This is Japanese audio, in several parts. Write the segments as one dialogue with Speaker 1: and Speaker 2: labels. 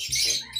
Speaker 1: you.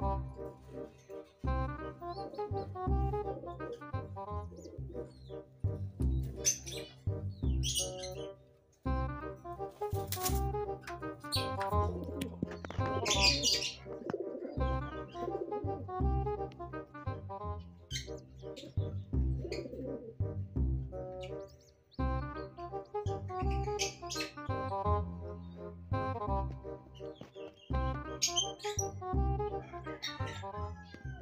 Speaker 1: you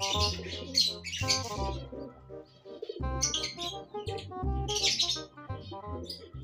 Speaker 1: Thank you.